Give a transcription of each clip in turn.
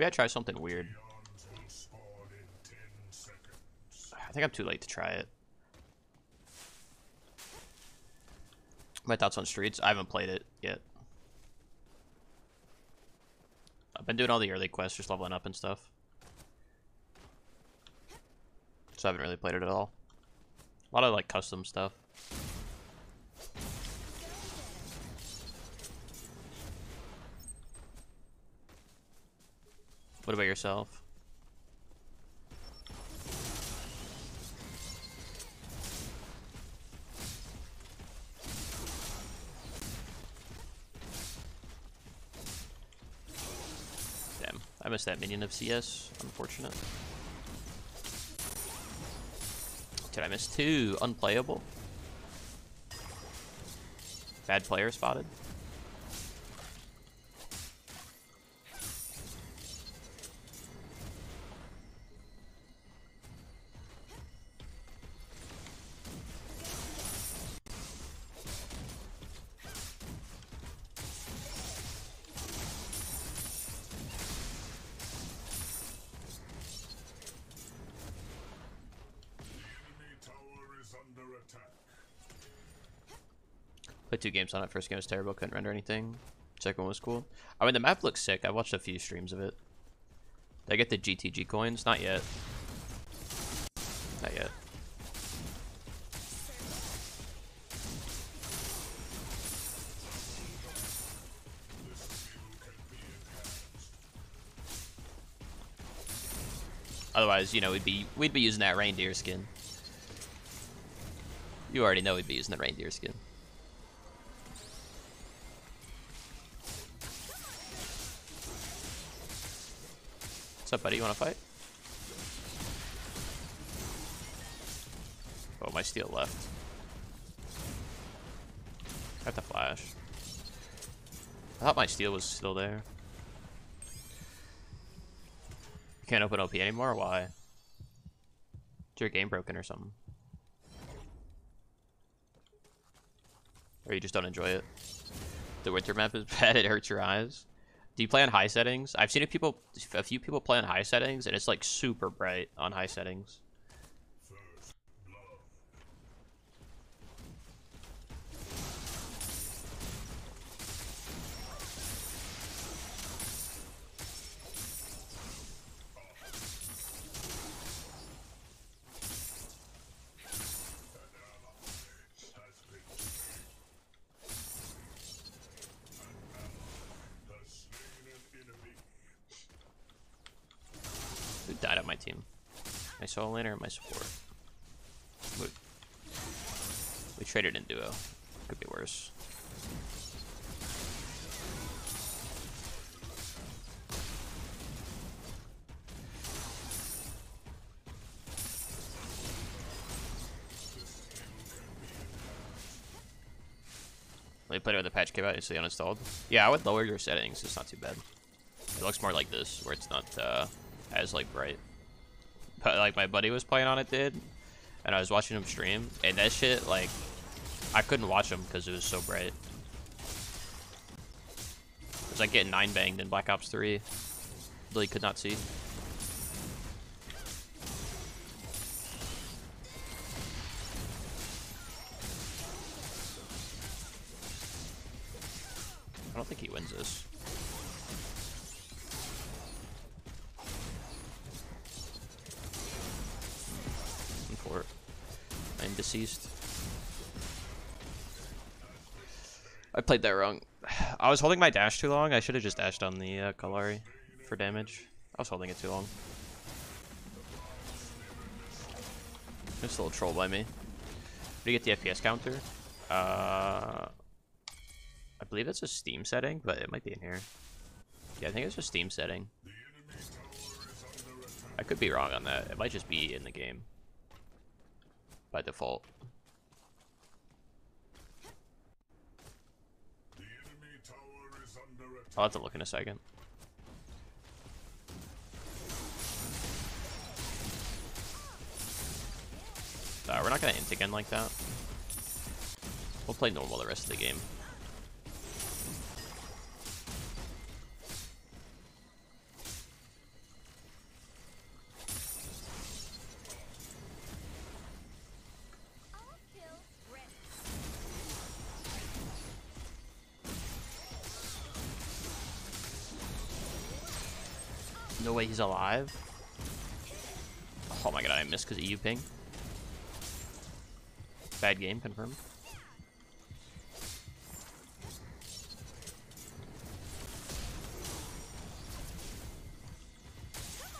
Maybe I try something weird. I think I'm too late to try it. My thoughts on Streets? I haven't played it yet. I've been doing all the early quests, just leveling up and stuff. So I haven't really played it at all. A lot of like custom stuff. What about yourself? Damn, I missed that minion of CS. Unfortunate. Did I miss two? Unplayable? Bad player spotted? Two games on it. First game was terrible. Couldn't render anything. Second one was cool. I mean, the map looks sick. I watched a few streams of it. Did I get the GTG coins? Not yet. Not yet. Otherwise, you know, we'd be we'd be using that reindeer skin. You already know we'd be using the reindeer skin. What's up, buddy? You want to fight? Oh, my steel left. Got the flash. I thought my steel was still there. You can't open OP anymore? Why? Is your game broken or something? Or you just don't enjoy it? The winter map is bad, it hurts your eyes. Do you play on high settings? I've seen a people, a few people play on high settings, and it's like super bright on high settings. Died on my team? My solo laner or my support? We, we traded in duo. Could be worse. When you played it with the patch came out, it's uninstalled. Yeah, I would lower your settings. It's not too bad. It looks more like this, where it's not uh, as like bright. But like my buddy was playing on it, did, and I was watching him stream, and that shit like I couldn't watch him because it was so bright. It was like getting nine banged in Black Ops 3. Really could not see. Played that wrong. I was holding my dash too long. I should have just dashed on the uh, Kallari for damage. I was holding it too long. Just a little troll by me. Do you get the FPS counter? Uh, I believe it's a Steam setting, but it might be in here. Yeah, I think it's a Steam setting. I could be wrong on that. It might just be in the game by default. I'll have to look in a second. Uh, we're not gonna int again like that. We'll play normal the rest of the game. He's alive. Oh my god, I missed because EU ping. Bad game, confirmed.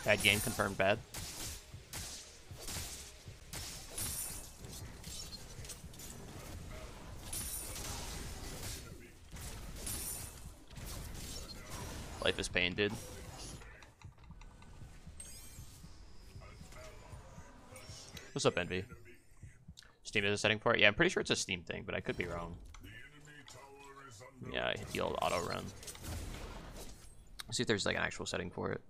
Bad game, confirmed bad. Life is pain, dude. What's up, Envy? Steam is a setting for it? Yeah, I'm pretty sure it's a Steam thing, but I could be wrong. Yeah, I hit the old auto run. Let's see if there's like an actual setting for it.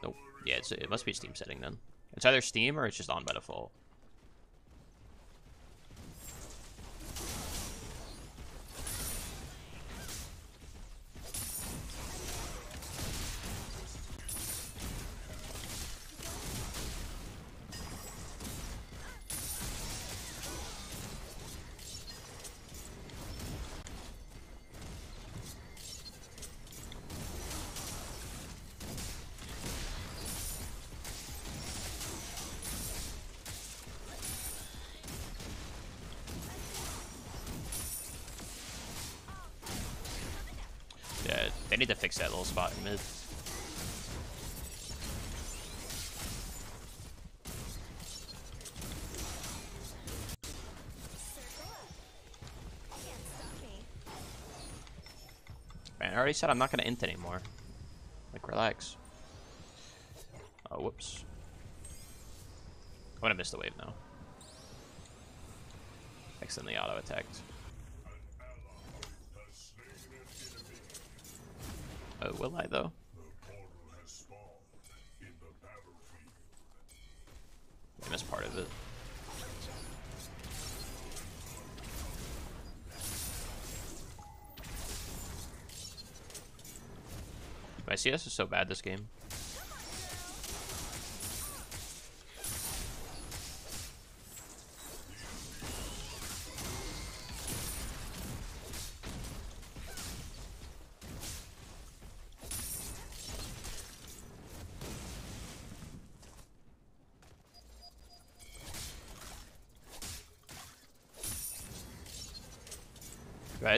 Nope. Yeah, it's, it must be Steam setting then. It's either Steam or it's just on by default. They need to fix that little spot in mid. Man, I already said I'm not gonna int anymore. Like, relax. Oh, whoops. I'm gonna miss the wave now. Accidentally auto attacked. Oh, will I though? I missed part of it. My CS is so bad this game.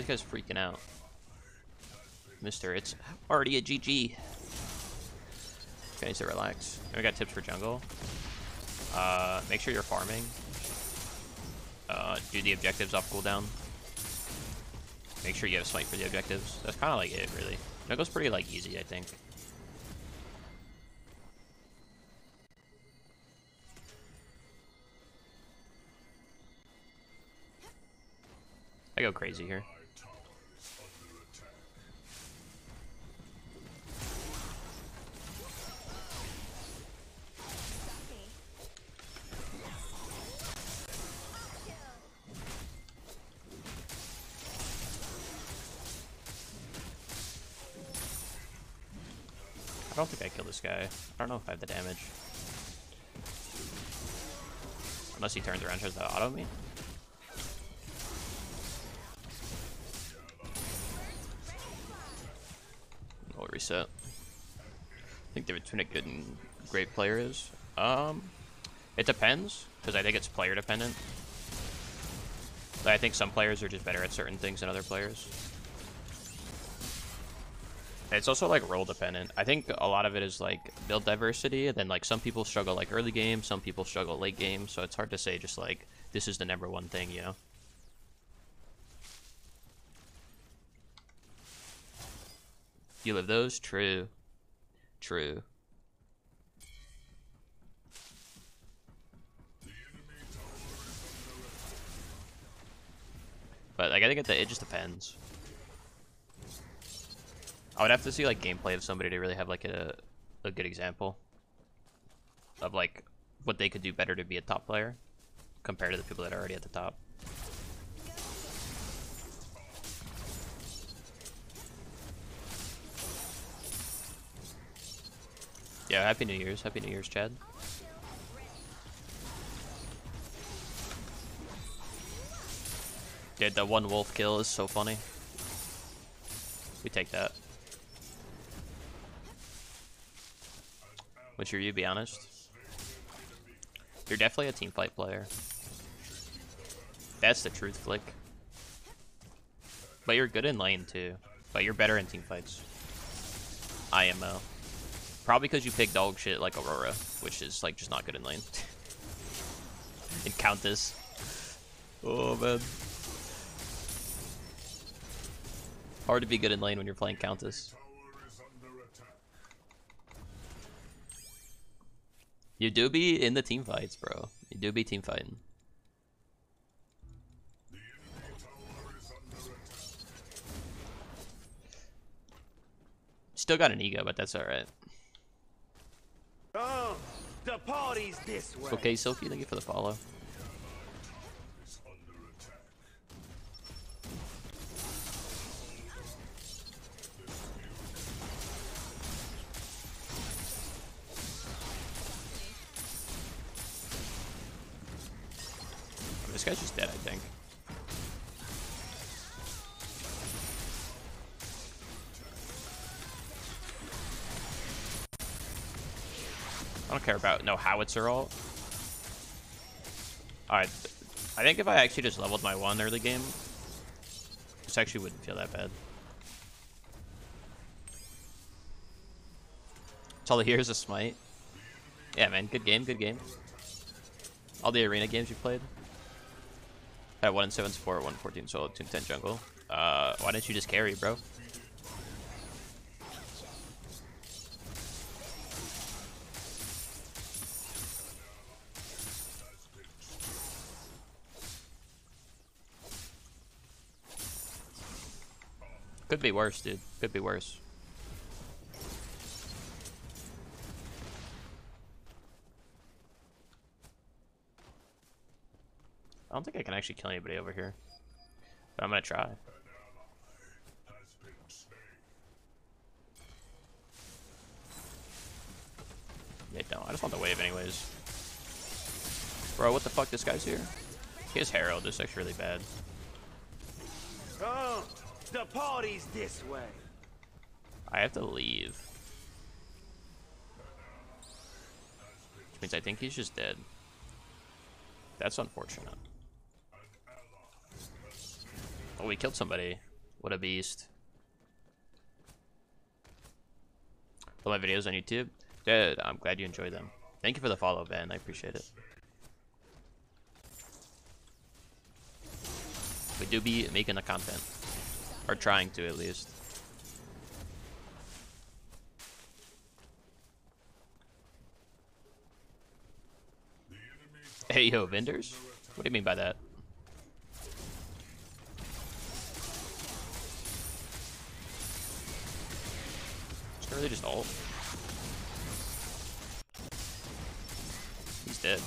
This guy's freaking out. Mister, it's already a GG. Okay, to relax. And we got tips for jungle. Uh, make sure you're farming. Uh, do the objectives off cooldown. Make sure you have smite for the objectives. That's kind of like it, really. Jungle's pretty like easy, I think. I go crazy here. Guy. I don't know if I have the damage. Unless he turns around and tries to auto me. We'll reset. I think the between a good and great player is. Um, it depends because I think it's player dependent. But I think some players are just better at certain things than other players. It's also like role dependent. I think a lot of it is like build diversity, and then like some people struggle like early game, some people struggle late game, so it's hard to say just like this is the number one thing, you know. You live those? True. True. But like I think it, it just depends. I would have to see like gameplay of somebody to really have like a a good example of like what they could do better to be a top player compared to the people that are already at the top. Yeah, happy New Year's. Happy New Year's, Chad. Dude, the one wolf kill is so funny. We take that. What's your you, be honest? You're definitely a team fight player. That's the truth, Flick. But you're good in lane, too. But you're better in team fights. IMO. Probably because you pick dog shit like Aurora, which is, like, just not good in lane. and Countess. Oh, man. Hard to be good in lane when you're playing Countess. You do be in the team fights, bro. You do be team fighting. Still got an ego, but that's alright. Oh, the party's this way. Okay, Sophie, thank you for the follow. This guy's just dead, I think. I don't care about no howitzer ult. Alright, I think if I actually just leveled my one early game, this actually wouldn't feel that bad. That's all here's a smite. Yeah, man, good game, good game. All the arena games you played. Had 1 and 7 support, 1 14 solo, 2 10 jungle. Uh, why didn't you just carry, bro? Could be worse, dude. Could be worse. I don't think I can actually kill anybody over here. But I'm gonna try. Yeah, no, I just want the wave anyways. Bro, what the fuck? This guy's here? His Herald. This is actually really bad. Oh, the party's this way. I have to leave. Which means I think he's just dead. That's unfortunate. Oh, we killed somebody. What a beast. Put my videos on YouTube. Good. I'm glad you enjoy them. Thank you for the follow, Ben. I appreciate it. We do be making the content. Or trying to, at least. Hey, yo, vendors? What do you mean by that? Really just ult. He's dead.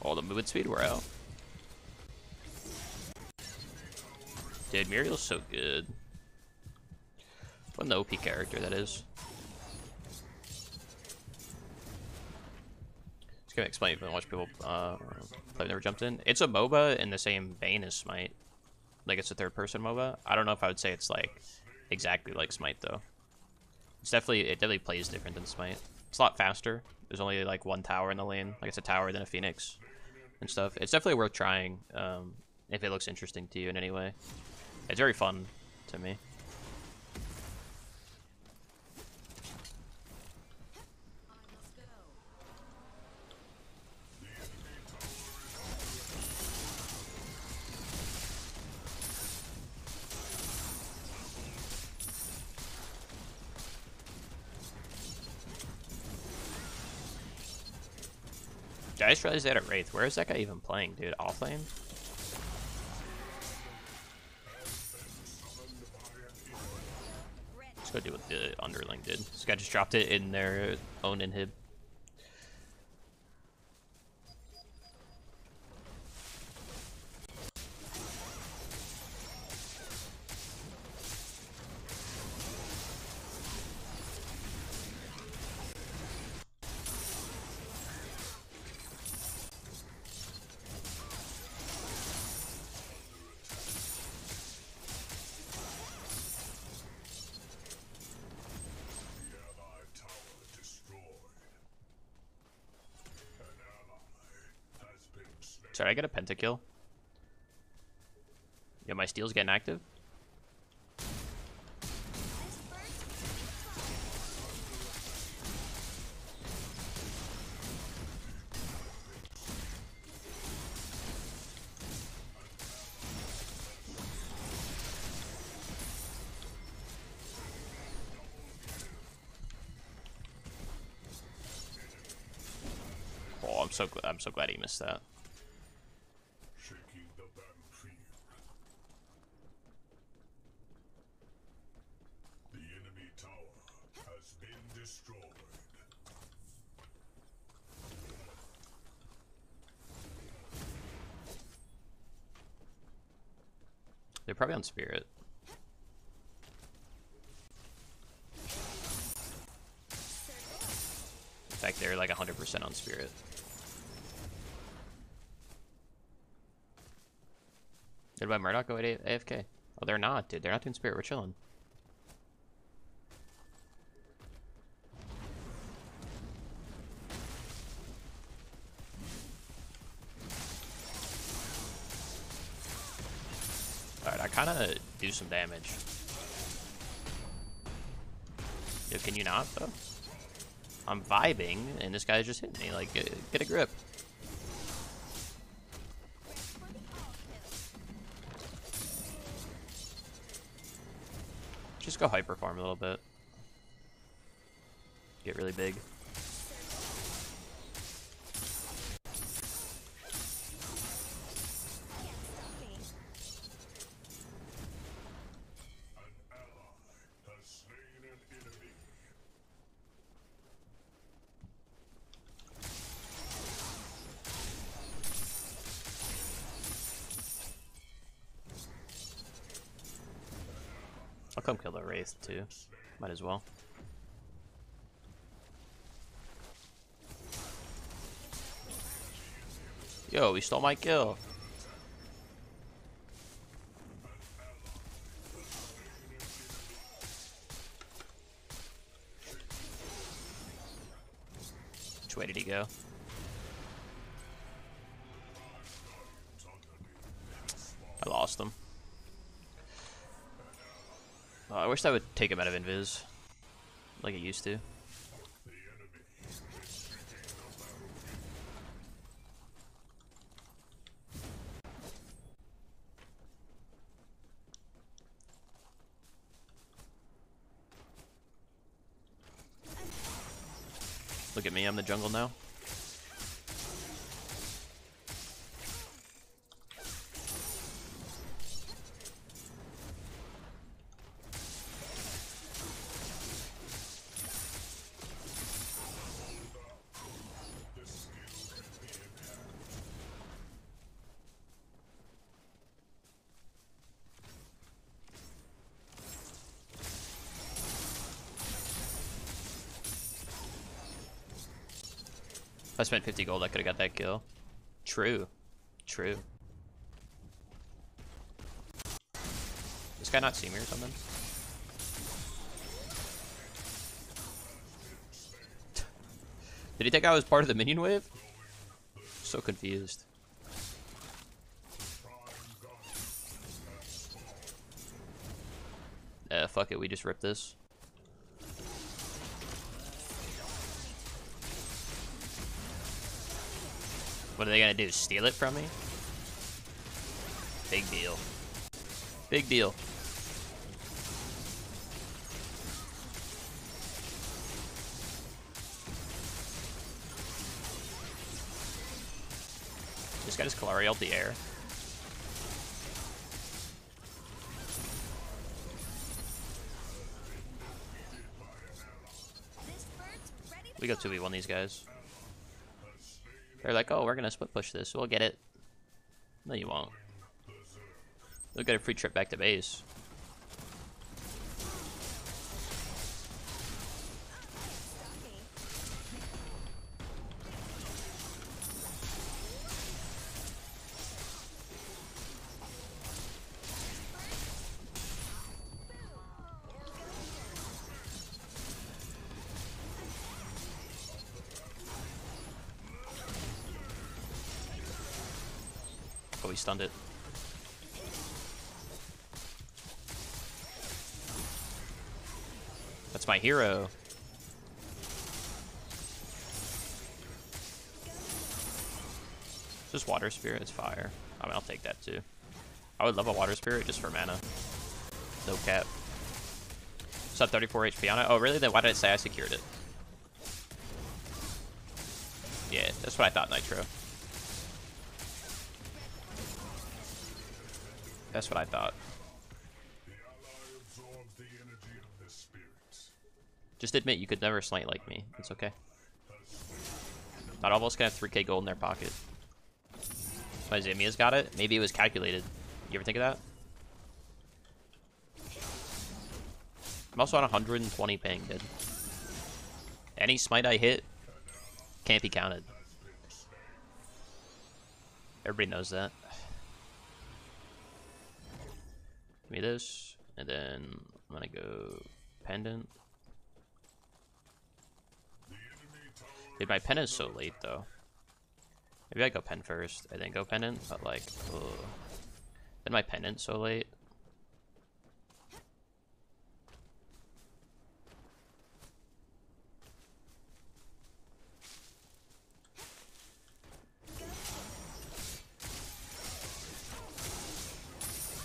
All the movement speed, we're out. Dude, Muriel's so good. What an OP character that is. Gonna explain if you watch people uh have never jumped in. It's a MOBA in the same vein as Smite. Like it's a third person MOBA. I don't know if I would say it's like exactly like Smite though. It's definitely it definitely plays different than Smite. It's a lot faster. There's only like one tower in the lane. Like it's a tower then a phoenix and stuff. It's definitely worth trying um, if it looks interesting to you in any way. It's very fun to me. Just realized they had a Wraith. Where is that guy even playing, dude? Offlane? Let's go do what the underling did. This guy just dropped it in their own inhib. Sorry, kill. Yeah, my steel's getting active. Oh, so I'm so glad he missed that. shaking the battlefield. The enemy tower has been destroyed. On spirit. In fact, they're like 100% on spirit. Did my Murdock go AFK? Oh, they're not, dude. They're not doing spirit. We're chilling. Alright, I kind of do some damage. Yo, can you not, though? I'm vibing, and this guy's just hitting me. Like, get, get a grip. Just go hyper farm a little bit. Get really big. Too. Might as well. Yo, we stole my kill. Which way did he go? I lost him. Oh, I wish that would take him out of invis. Like it used to. Look at me, I'm the jungle now. If I spent 50 gold, I could have got that kill. True. True. This guy not see me or something? Did he think I was part of the minion wave? So confused. Uh, fuck it, we just rip this. What are they gonna do? Steal it from me? Big deal. Big deal. Just got guy just Kallari the air. We got 2v1 these guys. They're like, oh, we're gonna split push this. We'll get it. No, you won't. You'll get a free trip back to base. My hero. Just water spirit, it's fire. I mean, I'll take that too. I would love a water spirit just for mana. No cap. Sub 34 HP on it. Oh, really? Then why did it say I secured it? Yeah, that's what I thought, Nitro. That's what I thought. The ally absorbs the energy of the spirits. Just admit you could never smite like me. It's okay. Not us can have 3k gold in their pocket. My Zamia's got it. Maybe it was calculated. You ever think of that? I'm also on 120 ping, dude. Any smite I hit can't be counted. Everybody knows that. Give me this, and then I'm gonna go pendant. Dude, my pen is so late though. Maybe I go pen first, and then go pendant, but like, ugh. Then my pendant so late.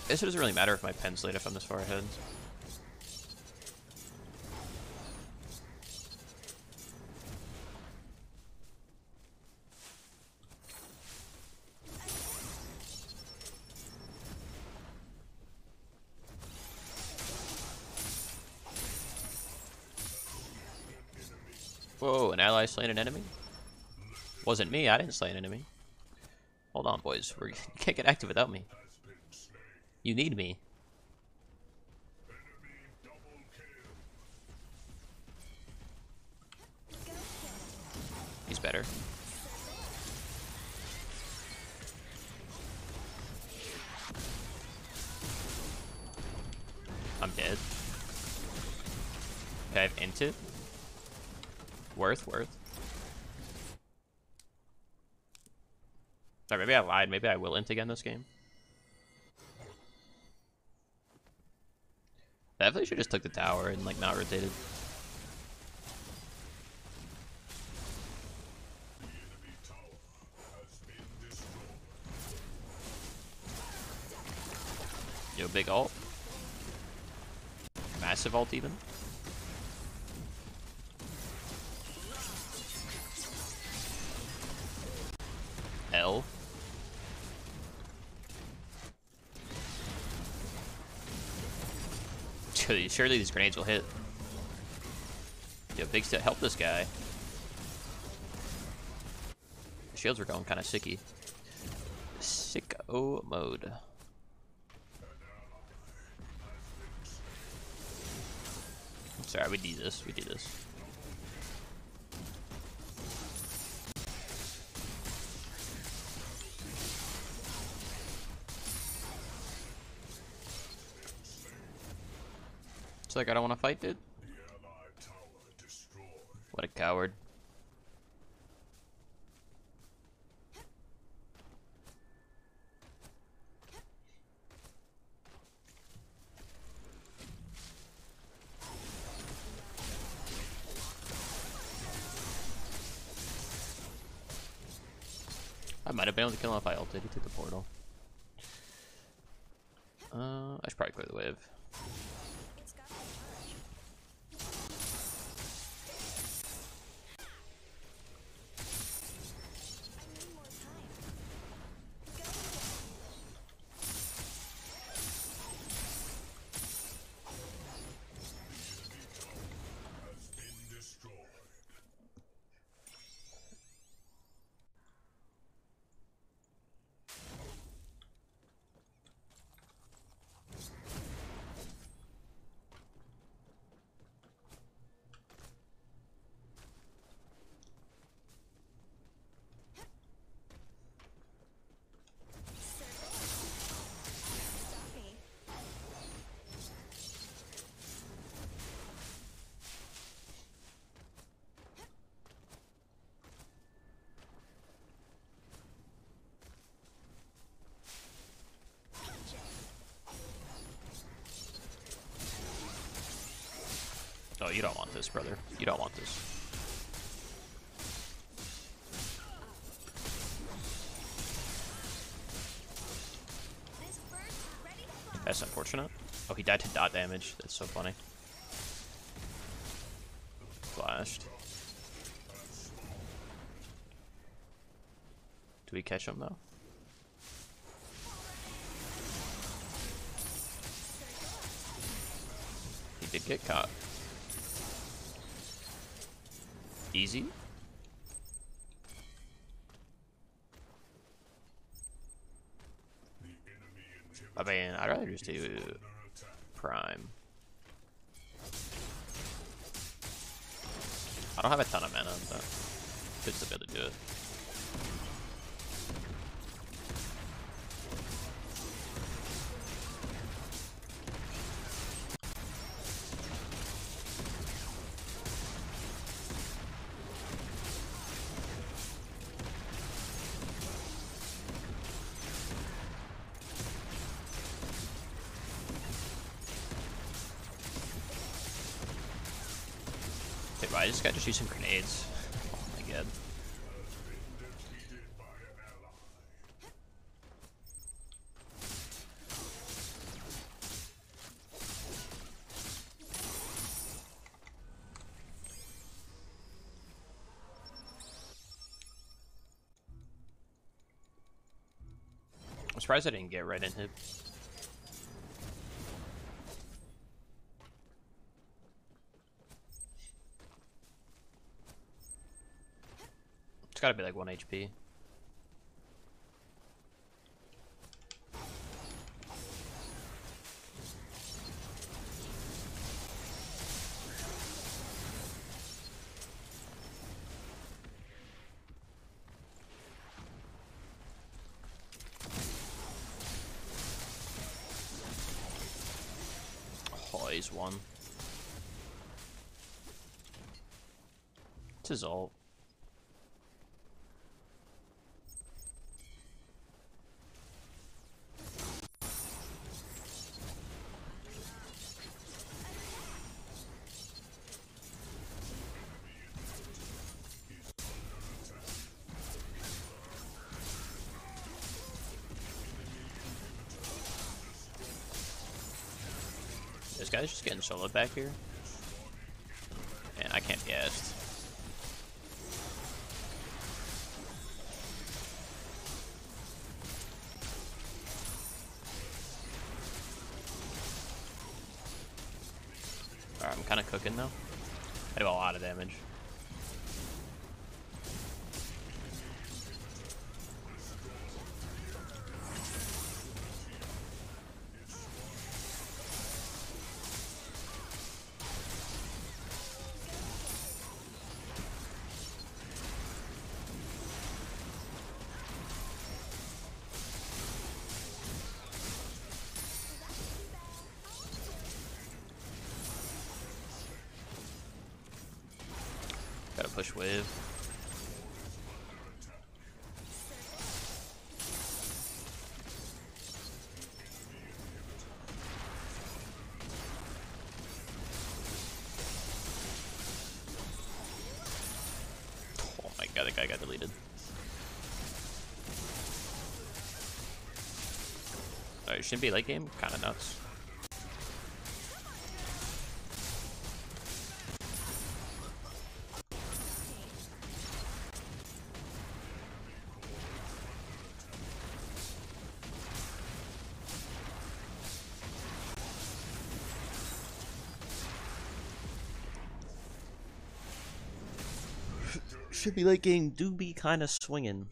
I guess it doesn't really matter if my pen's late if I'm this far ahead. Slain an enemy? Wasn't me, I didn't slay an enemy. Hold on, boys. We're, you can't get active without me. You need me. He's better. I'm dead. Okay, I have Intit. Worth, worth. Sorry, maybe I lied. Maybe I will int again this game. Definitely should just took the tower and like not rotated. Yo, big ult. Massive ult even. Surely, surely these grenades will hit. Yo, big step. Help this guy. The shields are going kind of sicky. Sicko mode. Sorry, we do this. We do this. Like I don't want to fight, dude. What a coward. I might have been able to kill him if I ulted. He took the portal. Uh, I should probably clear the wave. Oh, you don't want this, brother. You don't want this. That's unfortunate. Oh, he died to dot damage. That's so funny. Flashed. Do we catch him though? He did get caught. Easy. I mean, I'd rather just do Prime. I don't have a ton of mana, but good to be able to do it. I just shoot some grenades. Oh my god. I'm surprised I didn't get right in hit. Gotta be like 1 HP. Oh, one. It's his ult. This guy's just getting soloed back here. And I can't be push wave. Oh my god, that guy got deleted. Alright, shouldn't be late game? Kinda nuts. Should be late game, do be kinda swinging.